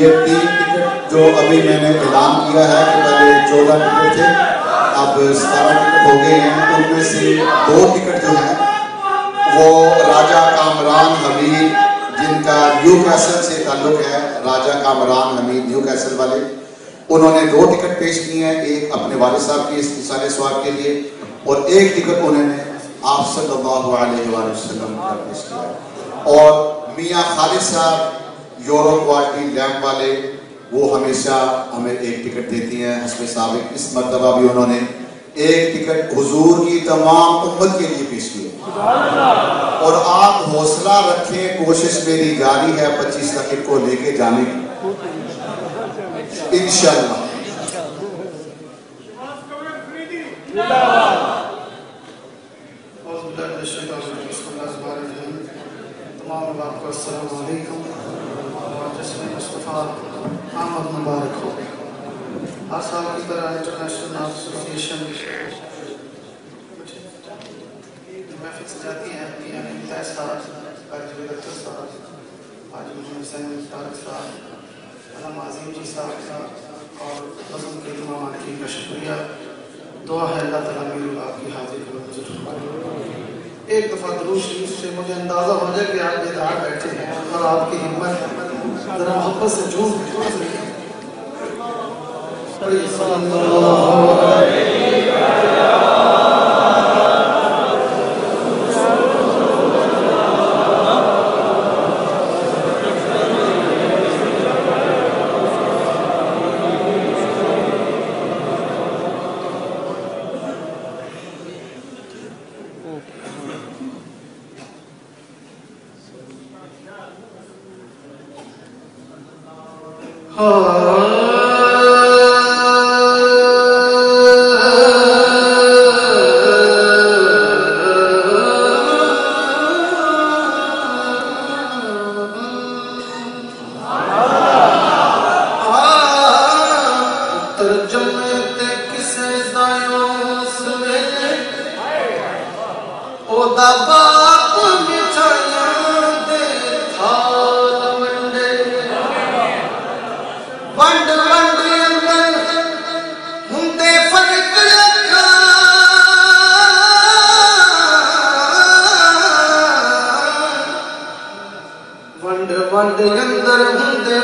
یہ تین ٹکٹ جو ابھی میں نے اعلان کیا ہے کہ پہلے چودہ ٹکٹ تھے اب ستارہ ٹکٹ ہو گئے ہیں ان میں سے دو ٹکٹ جو ہیں، وہ راجہ کامران حمید، جن کا نیو کیسل سے تعلق ہے راجہ کامران حمید نیو کیسل والے۔ انہوں نے دو ٹکٹ پیش کی ہیں، ایک اپنے والد صاحب کی سارے سواب کے لیے، اور ایک ٹکٹ انہوں نے آپ صلی اللہ علیہ وآلہ وسلم کا پیش کیا۔ اور میاں خالد صاحب یورو کوارٹی لیمپ والے، وہ ہمیشہ ہمیں ایک ٹکٹ دیتی ہیں حسب سابق اس مرتبہ بھی انہوں نے ایک ٹکٹ حضور کی تمام امت کے لیے پیش کی اور آپ حوصلہ رکھیں، کوشش میری جاری ہے پچیس تک کو لے کے جانے کی۔ انشاءاللہ۔ تمام کو السلام علیکم۔ جسم آمد مبارک ہو۔ ہر سال کی طرح انٹرنیشنل ایسوسیشن محفل سجاتی ہیں یعنی امتیاز صاحب ڈائریکٹر صاحب حسین طارق صاحب علم عظیم جی صاحب اور نظم کے امام کا شکریہ۔ دعا ہے اللہ تعالیٰ میری آپ کی حاضر کو ایک دفعہ درود شریف سے مجھے اندازہ ہو جائے کہ آپ بیدار بیٹھے ہیں اور آپ کی ہمت ذرا محبت سے جھوم پڑھیے صلی اللہ او دا باپ مٹھائیاں دے تھال ونڈے ونڈ ونڈ اندر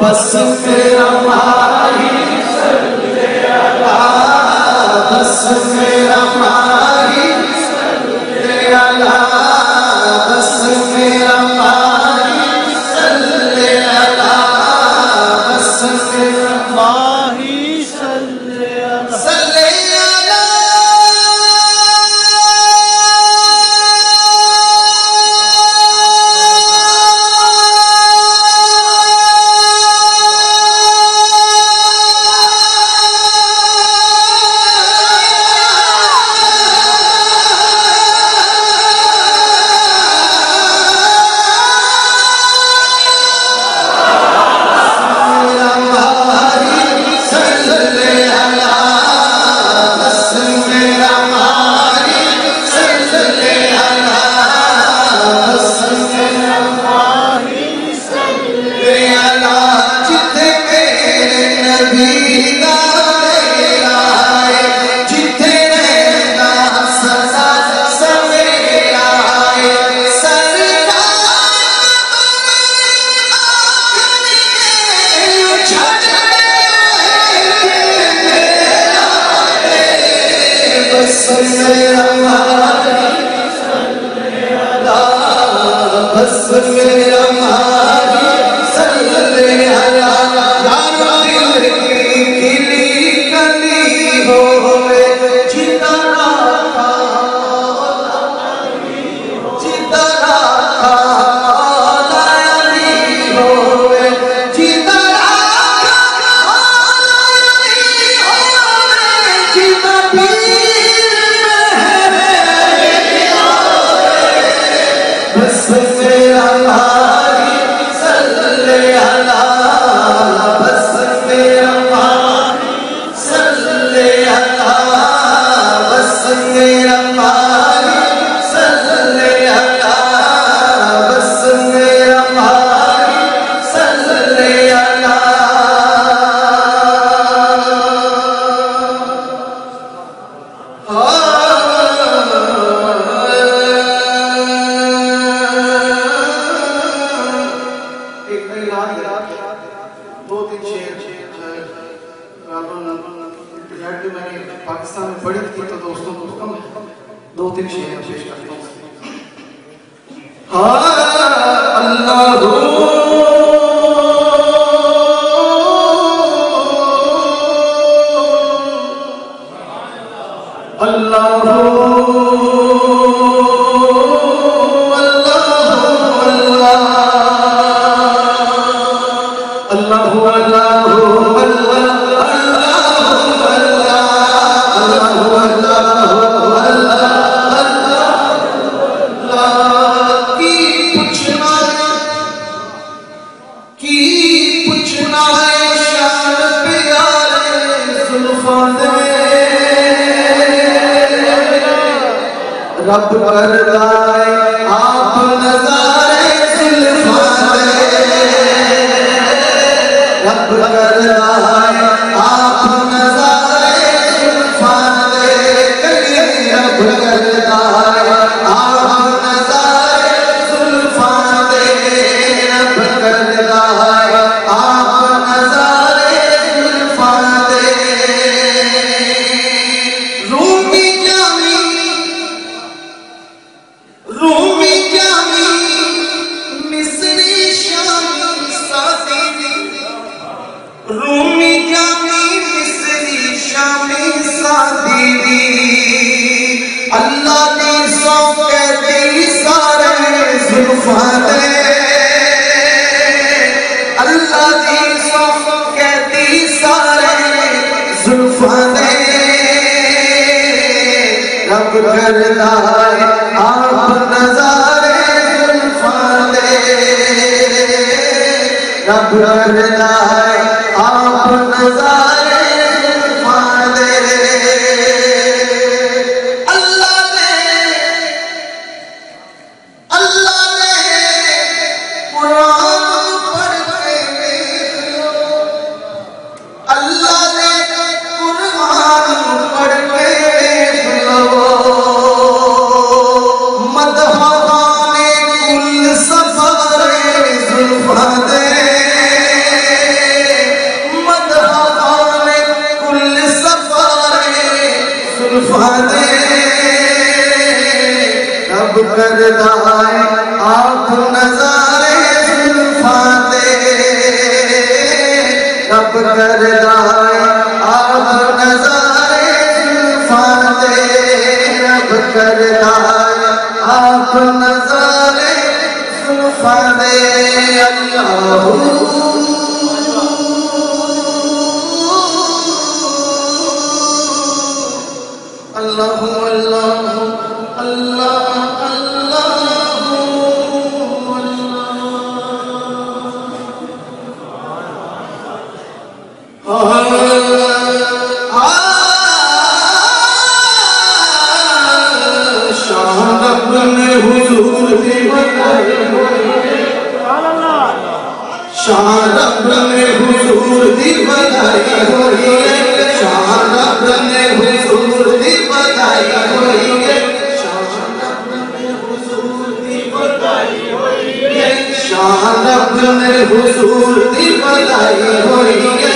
واستغفر الله بھی میں نے پاکستان میں پڑھی تھی تو دوستوں کو دو تین شیر پیش کرتا ہوں اللہ لائے آپ نظارے سلفان دے رب لائے رب کرتا ہے آپ نظارے زلفان دے رب کرتا ہے رب کرتا ہے، آپ نظارے زلفان دے رب کرتا ہے، آپ نظارے زلفان دے رب کرتا ہے۔ آپ نظارے زلفان دے اللہ اللہ بدائی ہوئی ہے شان اپنے حضور دی بدائی ہوئی